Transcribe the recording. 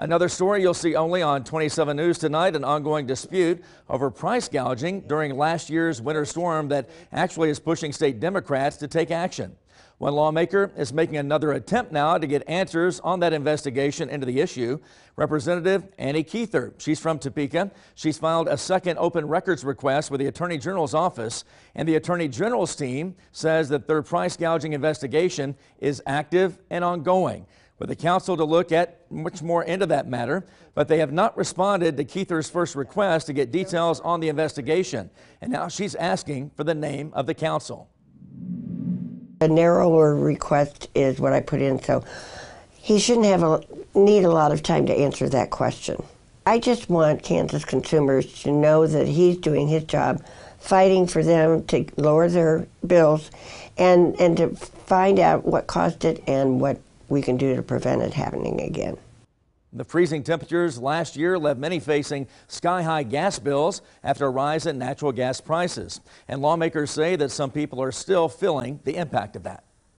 Another story you'll see only on 27 News tonight an ongoing dispute over price gouging during last year's winter storm that actually is pushing state Democrats to take action. One lawmaker is making another attempt now to get answers on that investigation into the issue. Representative Annie Kuether, she's from Topeka. She's filed a second open records request with the Attorney General's office, and the Attorney General's team says that their price gouging investigation is active and ongoing with the counsel to look at much more into that matter, but they have not responded to Kuether's first request to get details on the investigation. And now she's asking for the name of the counsel. A narrower request is what I put in, so he shouldn't have a, need a lot of time to answer that question. I just want Kansas consumers to know that he's doing his job, fighting for them to lower their bills, and and to find out what caused it and what we can do to prevent it happening again. The freezing temperatures last year left many facing sky high gas bills after a rise in natural gas prices. And lawmakers say that some people are still feeling the impact of that.